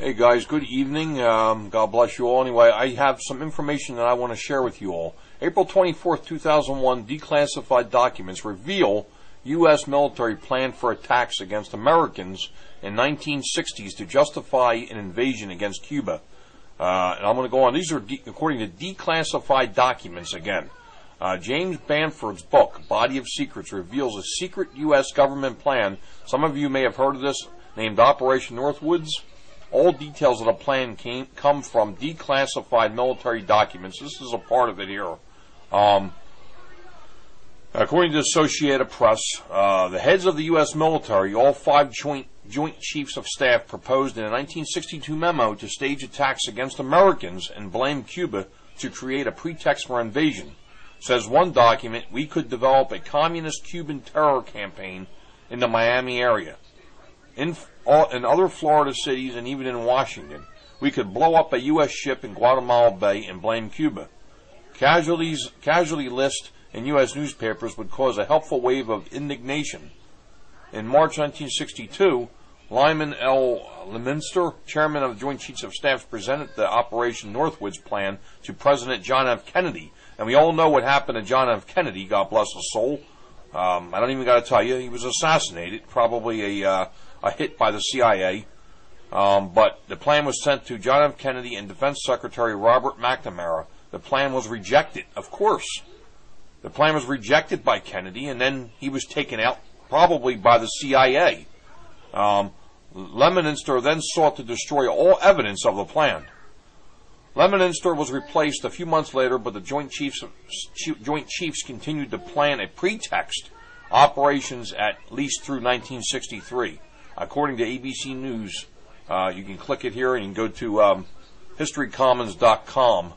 Hey guys, good evening. Um, God bless you all. Anyway, I have some information that I want to share with you all. April 24th, 2001, declassified documents reveal U.S. military plan for attacks against Americans in 1960s to justify an invasion against Cuba. Uh, and I'm going to go on. These are de- according to declassified documents again. Uh, James Bamford's book, Body of Secrets, reveals a secret U.S. government plan. Some of you may have heard of this, named Operation Northwoods. All details of the plan came, come from declassified military documents. This is a part of it here. Um, according to Associated Press, uh, the heads of the U.S. military, all five joint, joint chiefs of staff, proposed in a 1962 memo to stage attacks against Americans and blame Cuba to create a pretext for invasion. Says one document, we could develop a communist Cuban terror campaign in the Miami area. In in other Florida cities and even in Washington. We could blow up a U.S. ship in Guantanamo Bay and blame Cuba. Casualties, casualty list in U.S. newspapers would cause a helpful wave of indignation. In March 1962, Lyman L. Lemnitzer, chairman of the Joint Chiefs of Staff, presented the Operation Northwoods plan to President John F. Kennedy. And we all know what happened to John F. Kennedy, God bless his soul. Um, I don't even got to tell you, he was assassinated, probably a uh, a hit by the CIA. Um, but the plan was sent to John F. Kennedy and Defense Secretary Robert McNamara. The plan was rejected, of course. The plan was rejected by Kennedy, and then he was taken out, probably by the CIA. Um, then sought to destroy all evidence of the plan. Lemnitzer was replaced a few months later, but the Joint Chiefs, Joint Chiefs continued to plan a pretext operations at least through 1963 according to ABC News. Uh, you can click it here and you can go to um, historycommons.com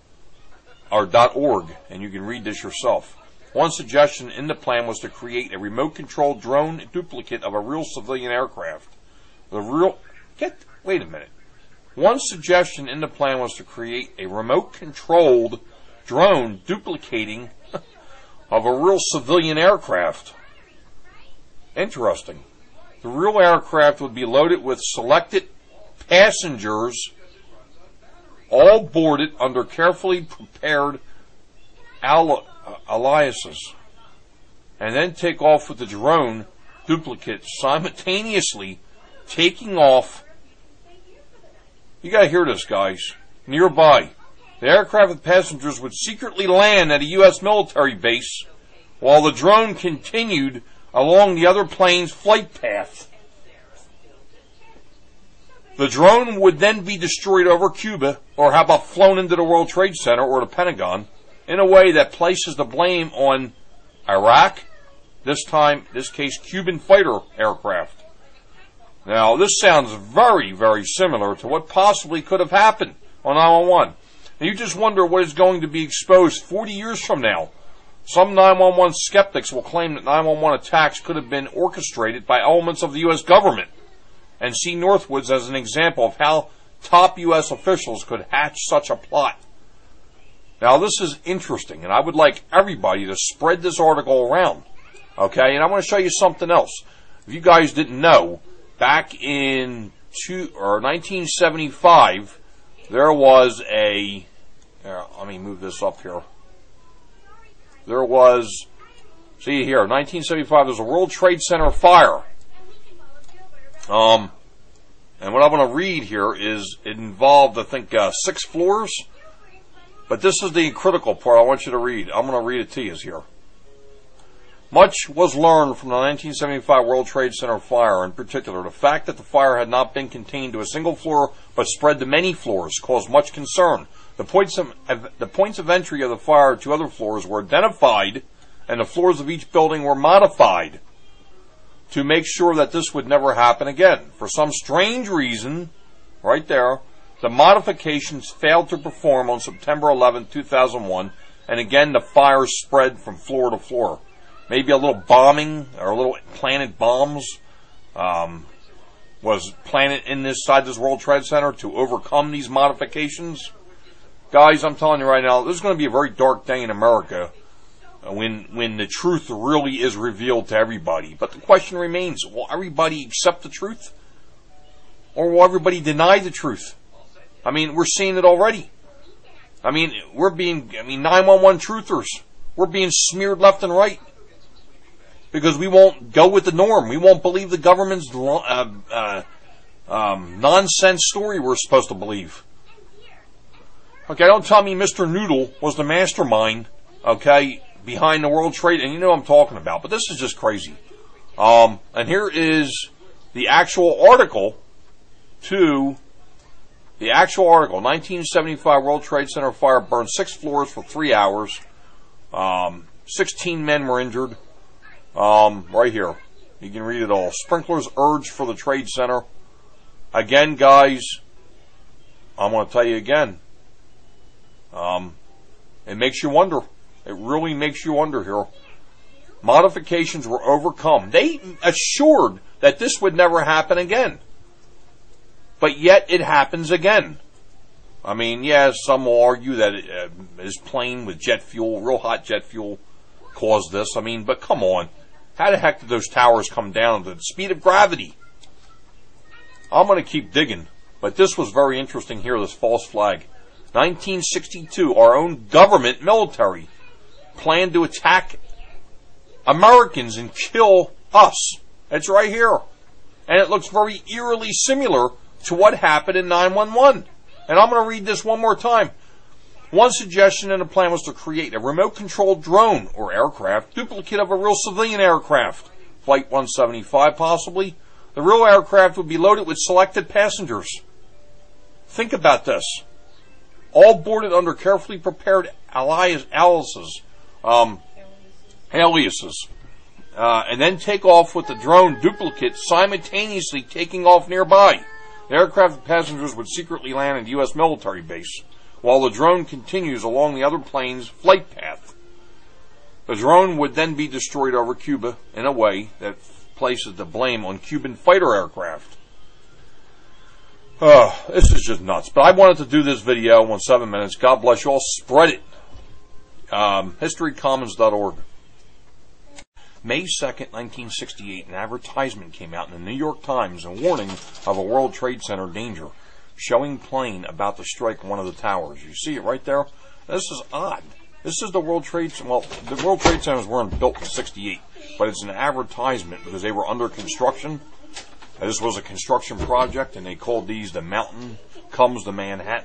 or .org and you can read this yourself. One suggestion in the plan was to create a remote controlled drone duplicate of a real civilian aircraft. The real get wait a minute. One suggestion in the plan was to create a remote controlled drone duplicating of a real civilian aircraft. Interesting. The real aircraft would be loaded with selected passengers, all boarded under carefully prepared al- uh, aliases, and then take off with the drone duplicate simultaneously taking off. You gotta hear this, guys. Nearby, the aircraft with passengers would secretly land at a U.S. military base while the drone continued along the other plane's flight path. The drone would then be destroyed over Cuba, or how about flown into the World Trade Center or the Pentagon, in a way that places the blame on Iraq, this time, this case, Cuban fighter aircraft. Now, this sounds very, very similar to what possibly could have happened on 911. And you just wonder what is going to be exposed 40 years from now some 911 skeptics will claim that 911 attacks could have been orchestrated by elements of the U.S. government and see Northwoods as an example of how top U.S. officials could hatch such a plot. Now, this is interesting, and I would like everybody to spread this article around. Okay, and I want to show you something else. If you guys didn't know, back in two, or 1975, there was a. Here, let me move this up here there was, see here, 1975, there's a World Trade Center fire. Um, and what I'm going to read here is it involved, I think, uh, six floors. But this is the critical part I want you to read. I'm going to read it to you here. Much was learned from the 1975 World Trade Center fire, in particular. The fact that the fire had not been contained to a single floor but spread to many floors caused much concern. The points of, the points of entry of the fire to other floors were identified and the floors of each building were modified to make sure that this would never happen again. For some strange reason, right there, the modifications failed to perform on September 11, 2001, and again the fire spread from floor to floor. Maybe a little bombing or a little planted bombs um, was planted in this side of this World Trade Center to overcome these modifications. Guys, I'm telling you right now, this is going to be a very dark day in America when when the truth really is revealed to everybody. But the question remains: Will everybody accept the truth? or will everybody deny the truth? I mean, we're seeing it already. I mean, we're being, I mean, 911 truthers. We're being smeared left and right. Because we won't go with the norm. We won't believe the government's uh, uh, um, nonsense story we're supposed to believe. Okay, don't tell me Mr. Noodle was the mastermind, okay, behind the World Trade, and you know I'm talking about, but this is just crazy. Um, and here is the actual article to the actual article. 1975 World Trade Center fire burned six floors for three hours. Um, 16 men were injured. Um, right here. You can read it all. Sprinklers urged for the Trade Center. Again, guys, I'm going to tell you again. Um, it makes you wonder. It really makes you wonder here. Modifications were overcome. They assured that this would never happen again. But yet it happens again. I mean, yeah, some will argue that it, uh, his plane with jet fuel, real hot jet fuel, caused this. I mean, but come on. How the heck did those towers come down at the speed of gravity? I'm going to keep digging. But this was very interesting here, this false flag. 1962, our own government military planned to attack Americans and kill us. It's right here. And it looks very eerily similar to what happened in 911. And I'm going to read this one more time. One suggestion in the plan was to create a remote controlled drone or aircraft duplicate of a real civilian aircraft, Flight 175 possibly. The real aircraft would be loaded with selected passengers. Think about this. All boarded under carefully prepared aliases, um, aliases, uh, and then take off with the drone duplicate simultaneously taking off nearby. The aircraft passengers would secretly land at U.S. military base while the drone continues along the other plane's flight path. The drone would then be destroyed over Cuba in a way that places the blame on Cuban fighter aircraft. Oh, this is just nuts. But I wanted to do this video in seven minutes. God bless you all. Spread it. Um, historycommons.org. May 2nd, 1968, an advertisement came out in the New York Times, a warning of a World Trade Center danger showing plane about to strike one of the towers. You see it right there? This is odd. This is the World Trade well, the World Trade Centers weren't built in 68, but it's an advertisement because they were under construction. This was a construction project and they called these the mountain comes to Manhattan.